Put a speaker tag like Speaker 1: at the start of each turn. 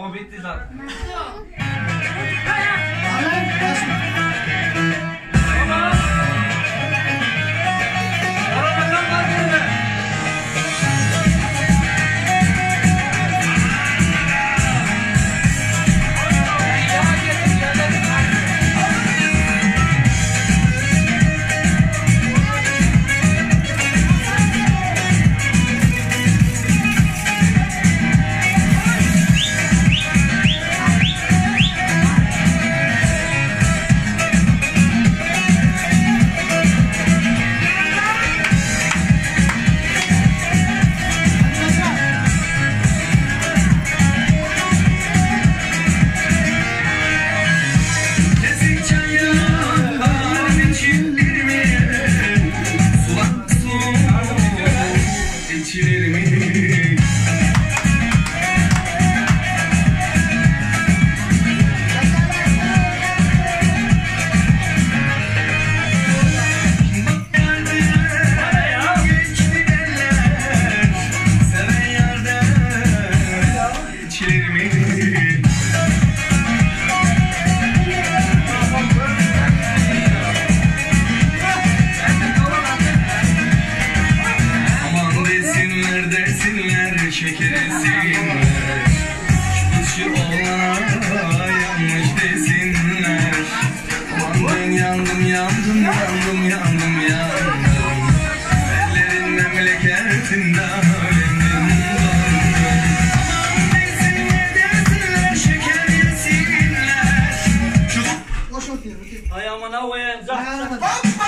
Speaker 1: Convite exato.
Speaker 2: yandım yandım yandım yandım Ellerin memleketinden
Speaker 1: Ayağıma ne koyayım? Ayağıma ne koyayım?